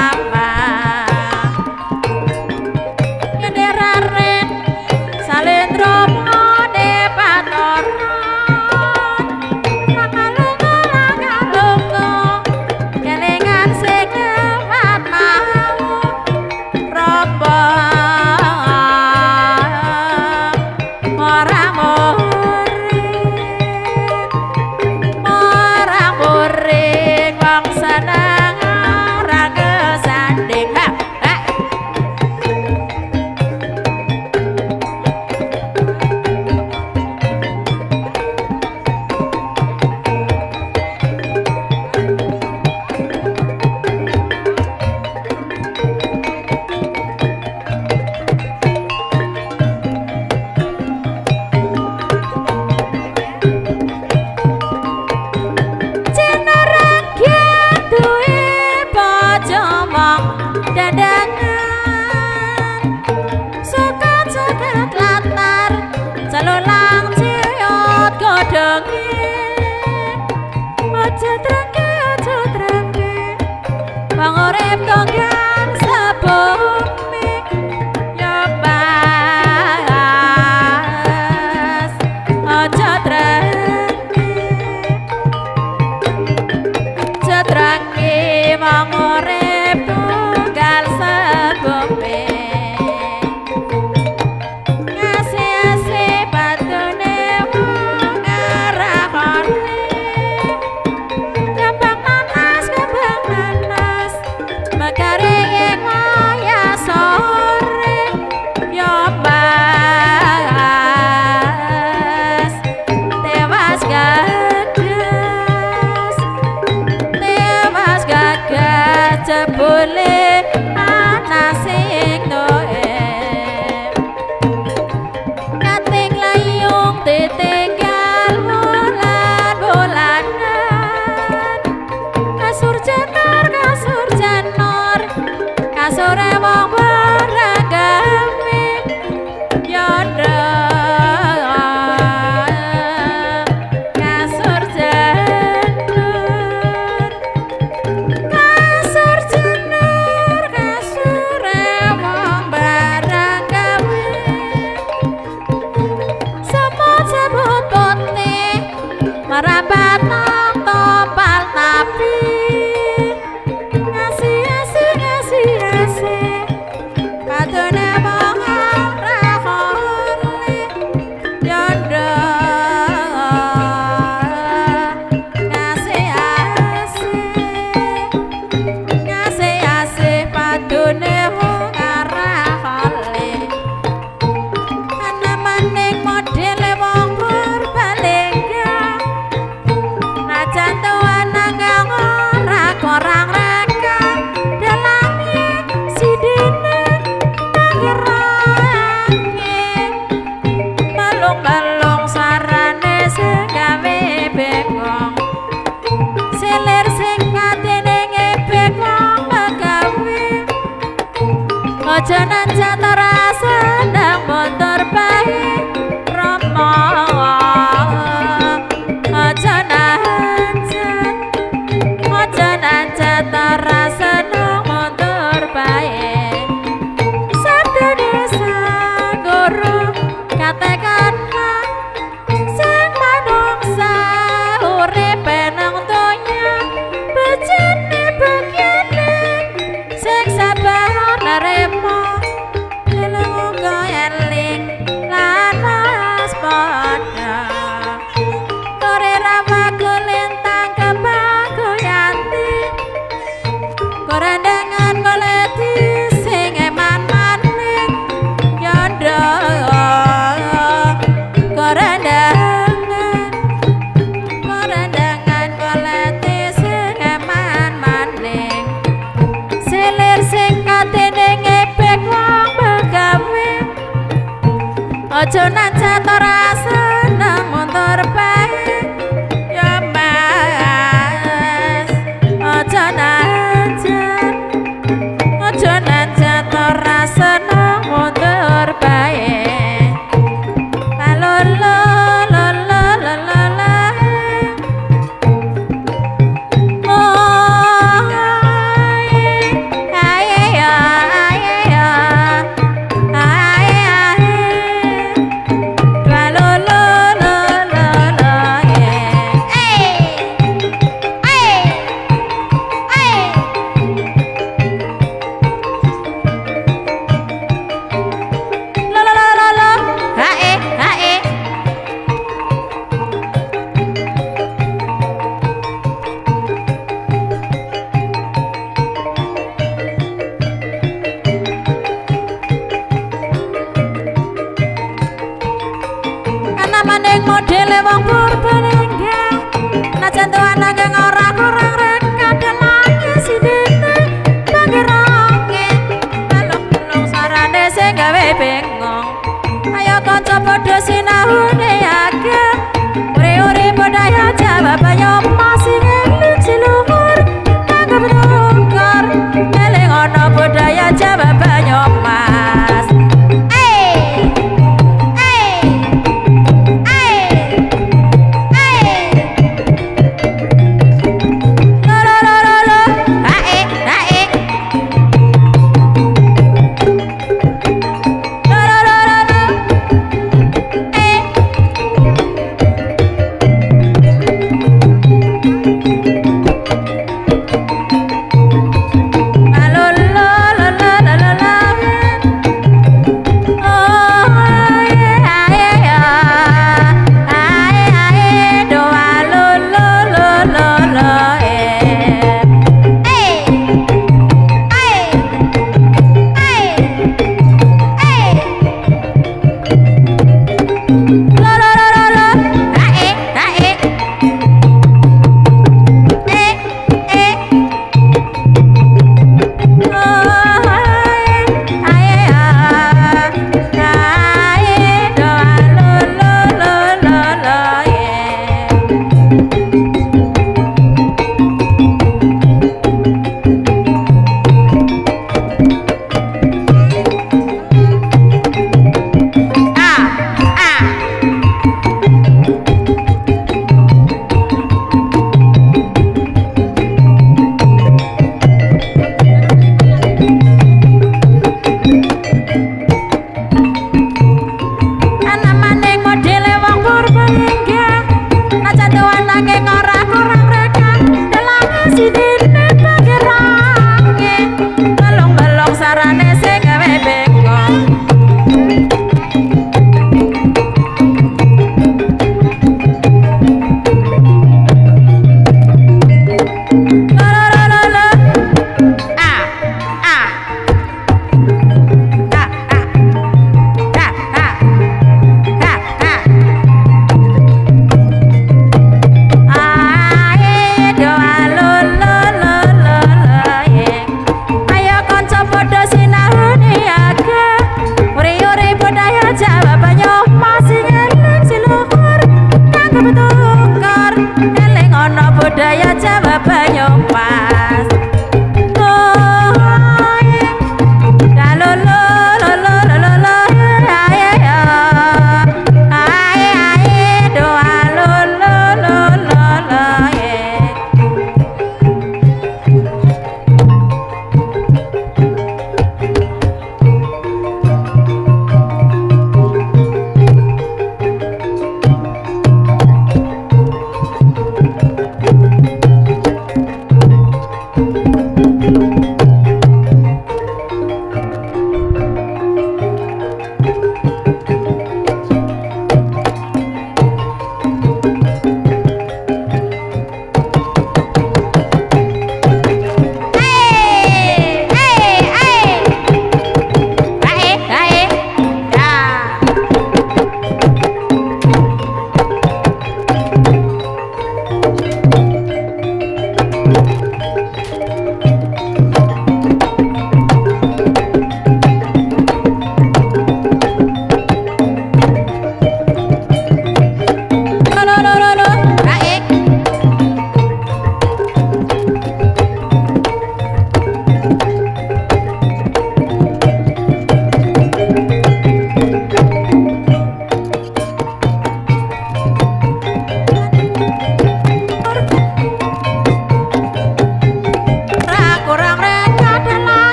mamá.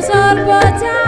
salvatare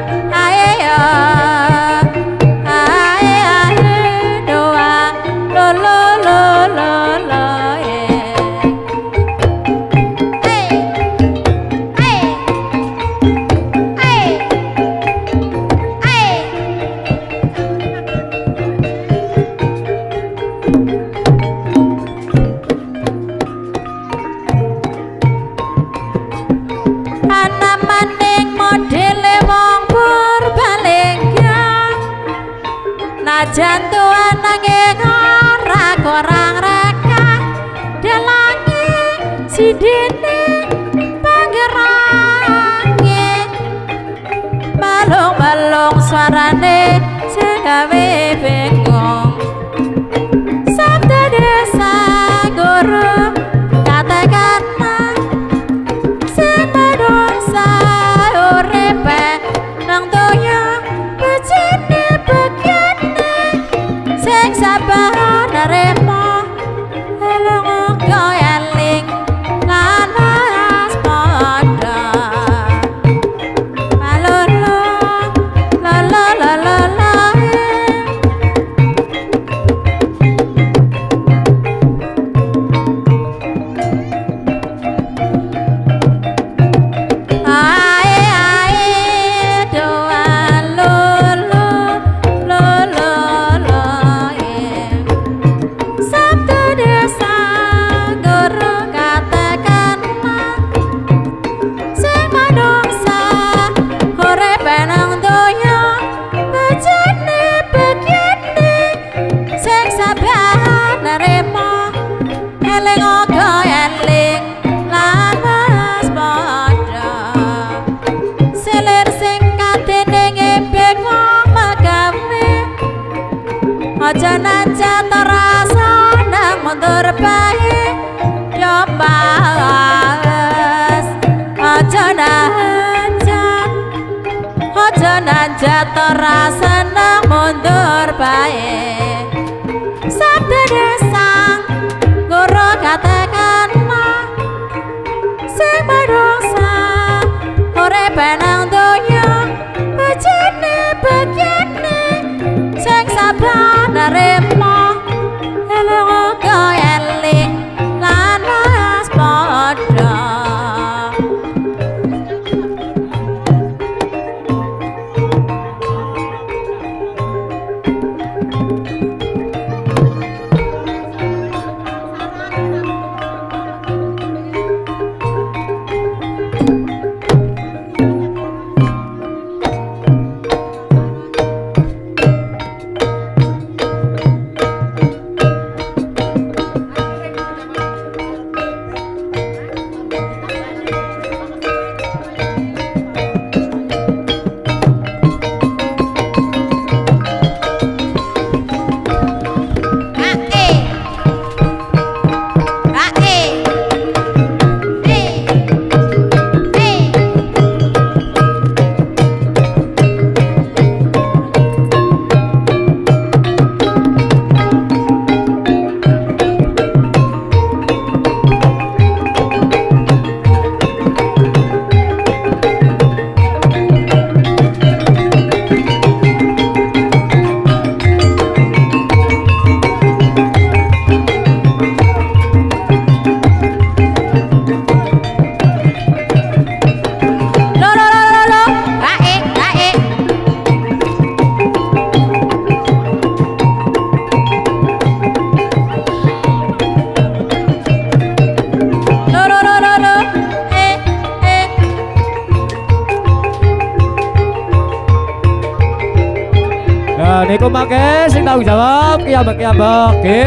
ambek-ambek Oke.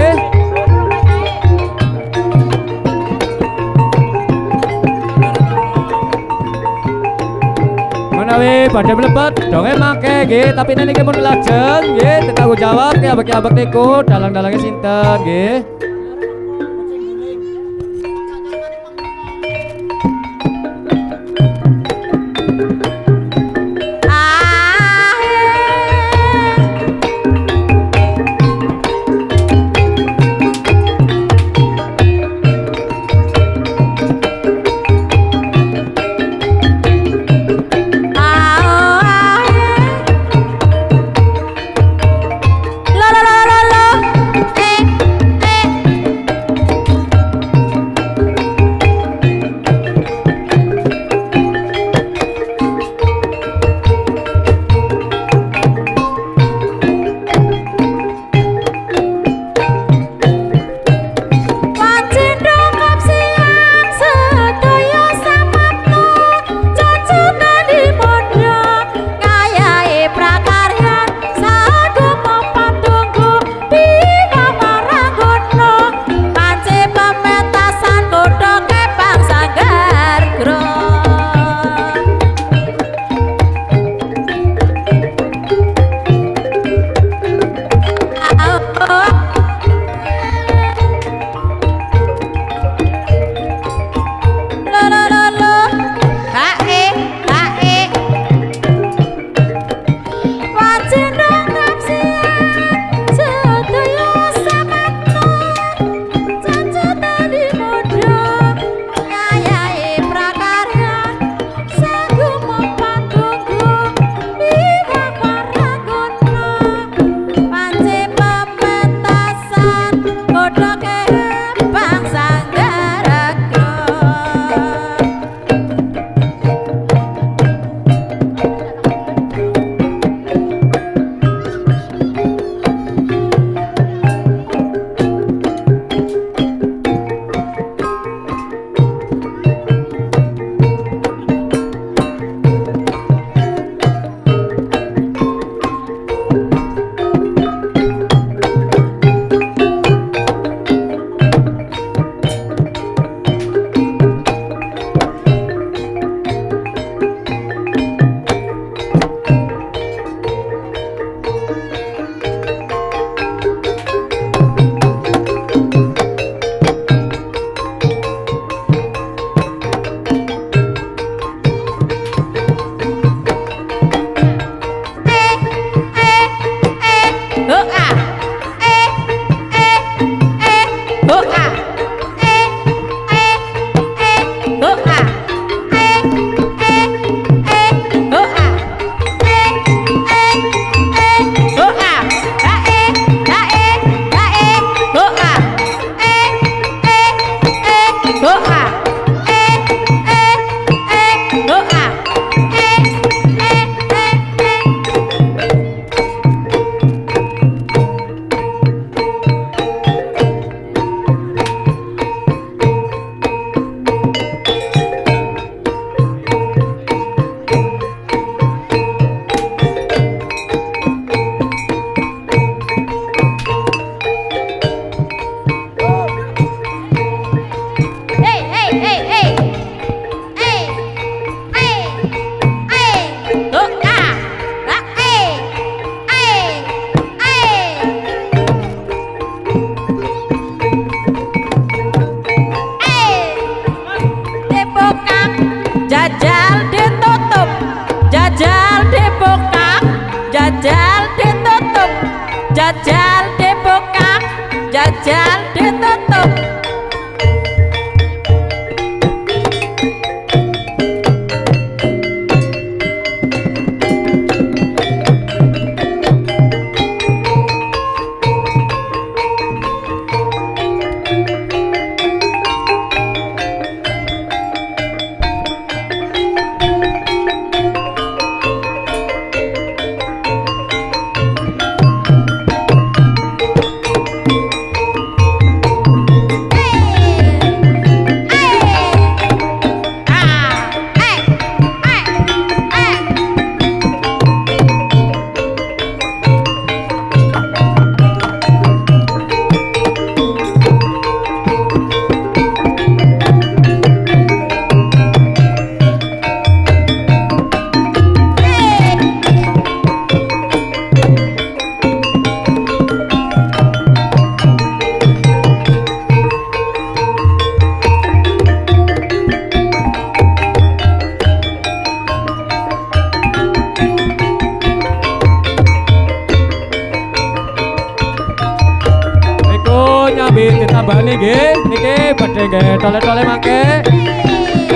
Menawi melebat dong emang kayak gitu tapi nanti kemudian lajeng gitu tetanggo jawab ki ambek-ambek niku dalang dalangnya sinta g.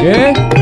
诶